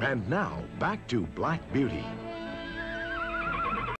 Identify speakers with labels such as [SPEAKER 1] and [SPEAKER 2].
[SPEAKER 1] And now, back to Black Beauty.